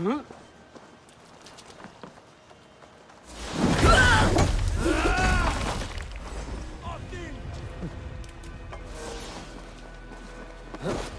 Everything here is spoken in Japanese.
ん Huh?